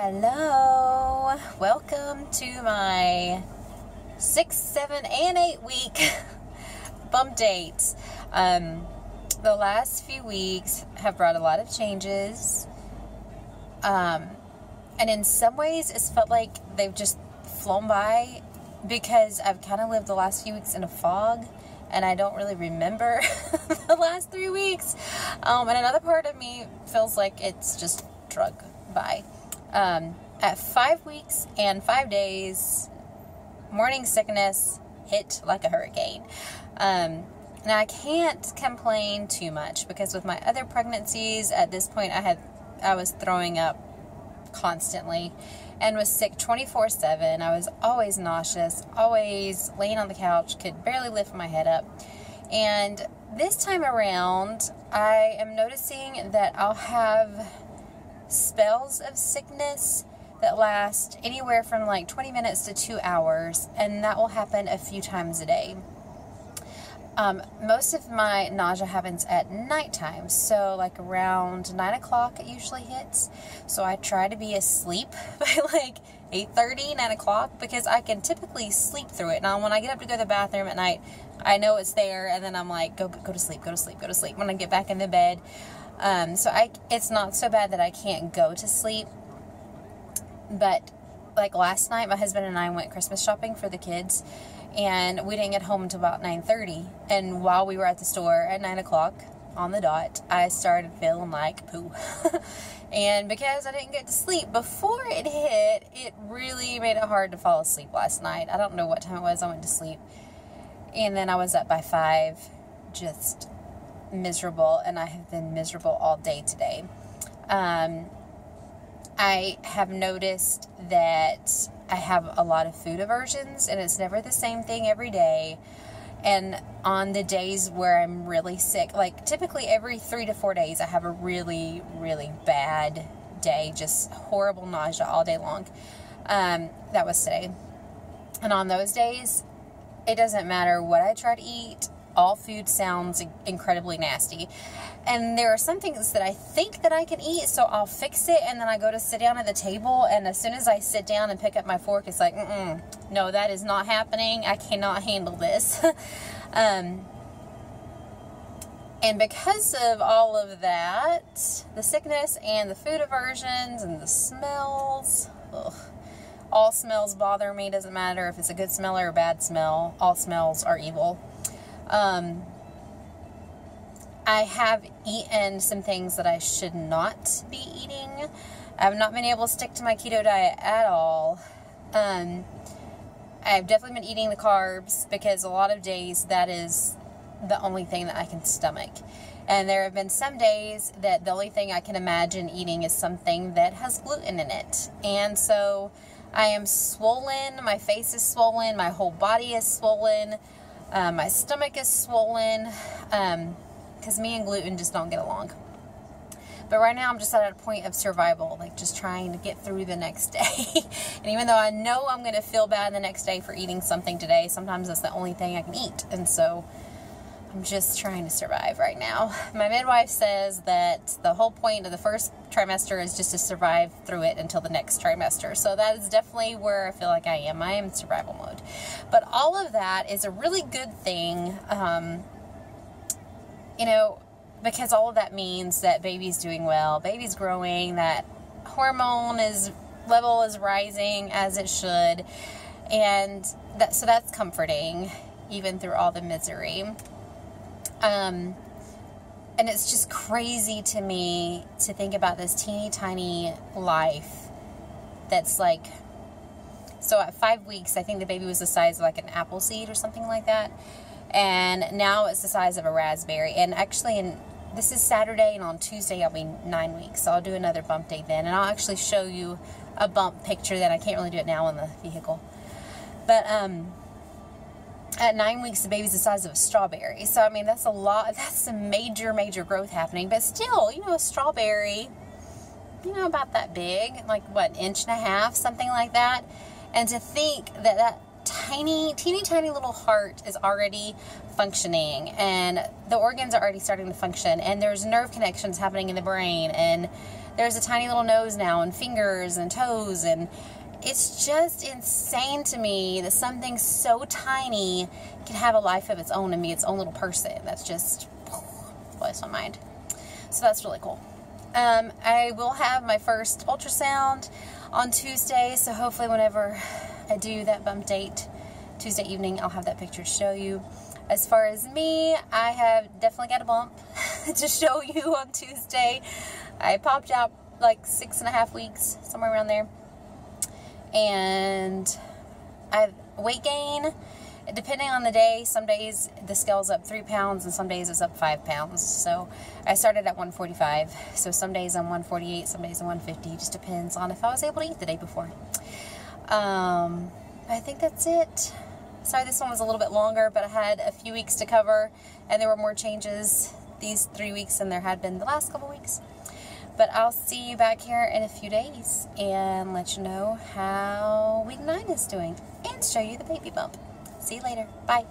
Hello, welcome to my six, seven, and eight week bump dates. Um, the last few weeks have brought a lot of changes, um, and in some ways, it's felt like they've just flown by because I've kind of lived the last few weeks in a fog and I don't really remember the last three weeks. Um, and another part of me feels like it's just drug by. Um, at five weeks and five days, morning sickness hit like a hurricane. Um, now I can't complain too much because with my other pregnancies, at this point I had I was throwing up constantly and was sick 24 7. I was always nauseous, always laying on the couch, could barely lift my head up. And this time around, I am noticing that I'll have spells of sickness that last anywhere from like 20 minutes to two hours, and that will happen a few times a day. Um, most of my nausea happens at nighttime, so like around nine o'clock it usually hits. So I try to be asleep by like 8:30, 9 o'clock because I can typically sleep through it. Now when I get up to go to the bathroom at night, I know it's there, and then I'm like, go go to sleep, go to sleep, go to sleep. When I get back in the bed, um, so I it's not so bad that I can't go to sleep, but like last night, my husband and I went Christmas shopping for the kids, and we didn't get home until about 9.30 and while we were at the store at 9 o'clock on the dot i started feeling like poo. And because i didn't get to sleep before it hit it really made it hard to fall asleep last night. I don't know what time it was i went to sleep. And then i was up by 5 just miserable and i have been miserable all day today um, I have noticed that I have a lot of food aversions and it's never the same thing every day. And on the days where I'm really sick, like typically every three to four days, I have a really, really bad day, just horrible nausea all day long. Um, that was today. And on those days, it doesn't matter what I try to eat, all food sounds incredibly nasty. And there are some things that I think that I can eat, so I'll fix it and then I go to sit down at the table. And as soon as I sit down and pick up my fork, it's like, mm no, that is not happening. I cannot handle this. um, and because of all of that, the sickness and the food aversions and the smells, ugh, all smells bother me. Doesn't matter if it's a good smell or a bad smell, all smells are evil. Um, I have eaten some things that I should not be eating. I have not been able to stick to my keto diet at all. Um, I've definitely been eating the carbs because a lot of days that is the only thing that I can stomach. And there have been some days that the only thing I can imagine eating is something that has gluten in it. And so I am swollen, my face is swollen, my whole body is swollen. Um, my stomach is swollen because um, me and gluten just don't get along. But right now, I'm just at a point of survival, like just trying to get through the next day. and even though I know I'm going to feel bad the next day for eating something today, sometimes that's the only thing I can eat. And so I'm just trying to survive right now. My midwife says that the whole point of the first trimester is just to survive through it until the next trimester. So that is definitely where I feel like I am. I am in survival mode. But all of that is a really good thing. Um, you know, because all of that means that baby's doing well, baby's growing, that hormone is level is rising as it should. And that so that's comforting even through all the misery. Um, and it's just crazy to me to think about this teeny tiny life that's like so at five weeks i think the baby was the size of like an apple seed or something like that. And now it's the size of a raspberry. And actually in this is saturday and on tuesday i'll be nine weeks. So i'll do another bump day then. And i'll actually show you a bump picture that i can't really do it now in the vehicle. But um at nine weeks, the baby's the size of a strawberry. So, I mean, that's a lot. That's some major, major growth happening. But still, you know, a strawberry, you know, about that big, like what, inch and a half, something like that. And to think that that tiny, teeny, tiny little heart is already functioning and the organs are already starting to function and there's nerve connections happening in the brain and there's a tiny little nose now and fingers and toes and it's just insane to me that something so tiny can have a life of its own and be its own little person. That's just blows my mind. So that's really cool. Um, I will have my first ultrasound on Tuesday, so hopefully whenever I do that bump date Tuesday evening, I'll have that picture to show you. As far as me, I have definitely got a bump to show you on Tuesday. I popped out like six and a half weeks, somewhere around there. And I weight gain. Depending on the day, some days the scale's up three pounds and some days it's up five pounds. So I started at 145. So some days I'm 148, some days I'm 150. It just depends on if I was able to eat the day before. Um, I think that's it. Sorry, this one was a little bit longer, but I had a few weeks to cover, and there were more changes these three weeks than there had been the last couple weeks. But I'll see you back here in a few days and let you know how week nine is doing and show you the baby bump. See you later. Bye.